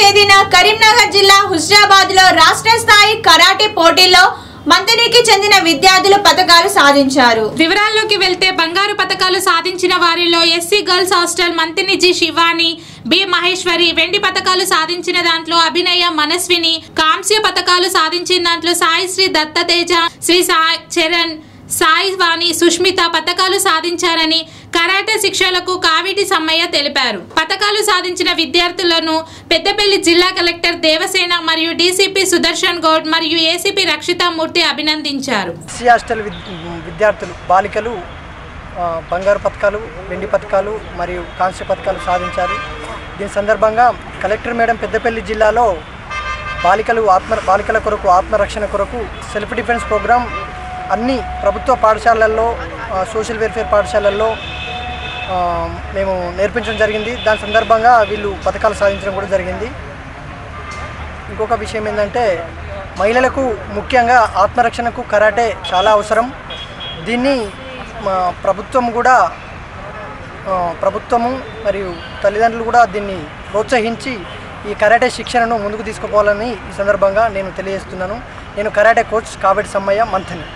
తేదీన కరీంనగర్ జిల్లా హుస్నాబాద్లో రాష్ట్ర స్థాయి కరాటే పోటీల్లో మంత్రికి చెందిన విద్యార్థులు పథకాలు సాధించారు. వివరాల్లోకి వెళ్తే బంగారు పథకాలు సాధించిన వారిలో ఎస్సీ గర్ల్స్ హాస్టల్ మంతినిజి శివాని బి మహేశ్వరి వెండి పథకాలు సాధించిన దాంట్లో అభినయ మనస్విని కాంస్య పథకాలు సాధించిన దాంట్లో సాయి శ్రీ దత్తతేజ శ్రీ సాయి చరణ్ సాయి వాణి సుష్మిత పథకాలు సాధించారని కరాటే శిక్షలకు కావిటి సమ్మయ్య తెలిపారు. పథకాలు సాధించిన విద్యార్థులను పెద్దపల్లి జిల్లా కలెక్టర్ దేవసేన మరియు డీసీపీ సుదర్శన్ గౌడ్ మరియు ఏసీపీ రక్షితామూర్తి అభినందించారు. హాస్టల్ విద్యార్థులు బాలికలు బంగారు పథకాలు వెండి పథకాలు మరియు కాంస్య పథకాలు సాధించారు. దీని సందర్భంగా కలెక్టర్ మేడం పెద్దపల్లి జిల్లాలో బాలికలు ఆత్మ బాలికల కొరకు ఆత్మరక్షణ కొరకు సెల్ఫ్ డిఫెన్స్ ప్రోగ్రాం అన్ని ప్రభుత్వ పాఠశాలల్లో సోషల్ వెల్ఫేర్ పాఠశాలల్లో మేము నేర్పించడం జరిగింది. దాని సందర్భంగా వీళ్ళు పథకాలు సాధించడం కూడా జరిగింది. ఇంకొక విషయం ఏంటంటే మహిళలకు ముఖ్యంగా ఆత్మరక్షణకు కరాటే చాలా అవసరం. దీన్ని మా ప్రభుత్వం కూడా ప్రభుత్వము మరియు తల్లిదండ్రులు కూడా దీన్ని ప్రోత్సహించి ఈ కరాటే శిక్షణను ముందుకు తీసుకుపోవాలని ఈ సందర్భంగా నేను తెలియజేస్తున్నాను. నేను కరాటే కోచ్ కాబటి సమ్మయ్య మంథని.